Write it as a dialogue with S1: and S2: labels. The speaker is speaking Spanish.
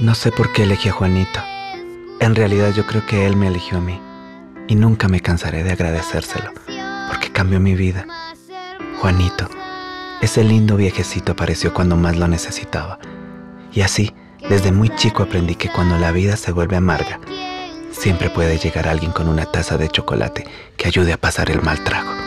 S1: No sé por qué elegí a Juanito. En realidad yo creo que él me eligió a mí. Y nunca me cansaré de agradecérselo, porque cambió mi vida. Juanito, ese lindo viejecito apareció cuando más lo necesitaba. Y así, desde muy chico aprendí que cuando la vida se vuelve amarga, siempre puede llegar alguien con una taza de chocolate que ayude a pasar el mal trago.